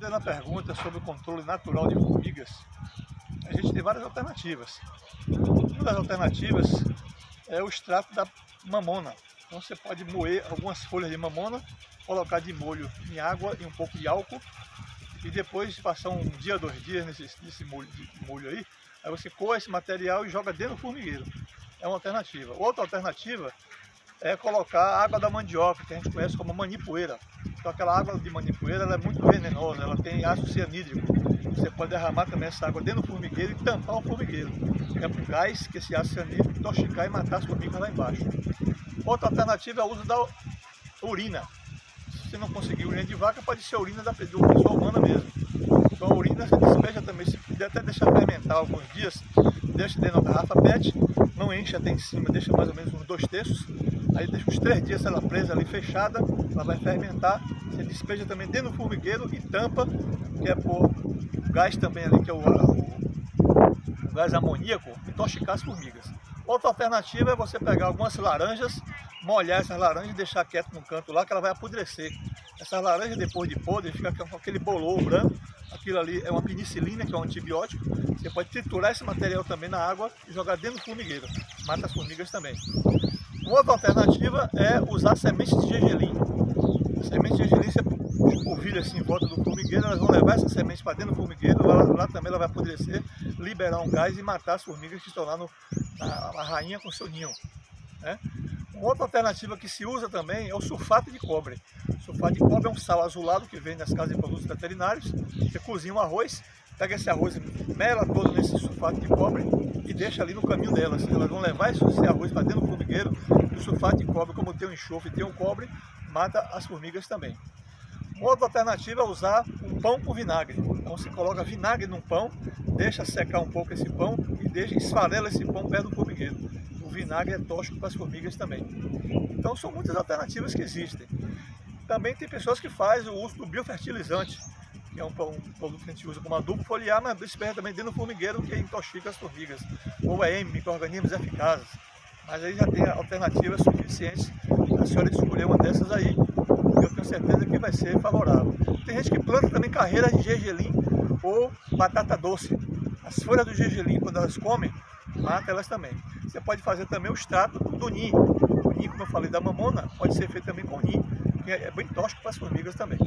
Respondendo pergunta sobre o controle natural de formigas, a gente tem várias alternativas. Uma das alternativas é o extrato da mamona. Então você pode moer algumas folhas de mamona, colocar de molho em água e um pouco de álcool e depois passar um dia, dois dias nesse, nesse molho, molho aí, aí você coa esse material e joga dentro do formigueiro. É uma alternativa. Outra alternativa é colocar água da mandioca, que a gente conhece como manipoeira. Então aquela água de manipoeira é muito venenosa, ela tem ácido cianídrico. Você pode derramar também essa água dentro do formigueiro e tampar o formigueiro. É um gás que esse ácido cianídrico intoxicar e matar as formigas lá embaixo. Outra alternativa é o uso da urina. Se você não conseguir urina de vaca, pode ser urina da pessoa humana mesmo. Então a urina você despeja também, se puder até deixar fermentar alguns dias, deixa dentro da garrafa PET, não enche até em cima, deixa mais ou menos uns dois terços, aí deixa uns três dias ela presa ali fechada, ela vai fermentar, você despeja também dentro do formigueiro e tampa, que é por gás também ali, que é o, o, o gás amoníaco, intoxicar as formigas. Outra alternativa é você pegar algumas laranjas, molhar essas laranjas e deixar quieto no canto lá, que ela vai apodrecer. Essas laranjas, depois de podre, fica com aquele bolor branco. Aquilo ali é uma penicilina, que é um antibiótico. Você pode triturar esse material também na água e jogar dentro do formigueiro. Mata as formigas também. Uma outra alternativa é usar sementes de gergelim. Sementes de gergelim você polvilha assim em volta do formigueiro, elas vão levar essa semente para dentro do formigueiro, lá, lá, também ela vai apodrecer, liberar um gás e matar as formigas que estão lá no, na, na rainha com seu ninho. Né? Outra alternativa que se usa também é o sulfato de cobre. O sulfato de cobre é um sal azulado que vem nas casas de produtos veterinários. Você cozinha um arroz, pega esse arroz, mela todo nesse sulfato de cobre e deixa ali no caminho delas. Elas vão levar esse arroz para dentro do formigueiro. O sulfato de cobre, como tem o enxofre e tem o cobre, mata as formigas também. Outra alternativa é usar um pão com vinagre. Então se coloca vinagre num pão, deixa secar um pouco esse pão e deixa esfarela esse pão perto do formigueiro vinagre é tóxico para as formigas também. Então são muitas alternativas que existem. Também tem pessoas que fazem o uso do biofertilizante, que é um, produto que a gente usa como adubo foliar, mas espera também dentro do formigueiro que intoxica as formigas. Ou é M, micro-organismos eficazes. Mas aí já tem alternativas suficientes para a senhora escolher uma dessas aí, eu tenho certeza que vai ser favorável. Tem gente que planta também carreiras de gergelim ou batata doce. As folhas do gergelim, quando elas comem, mata elas também. Você pode fazer também o extrato do ninho. O ninho, como eu falei, da mamona, pode ser feito também com ninho, que é bem tóxico para as formigas também.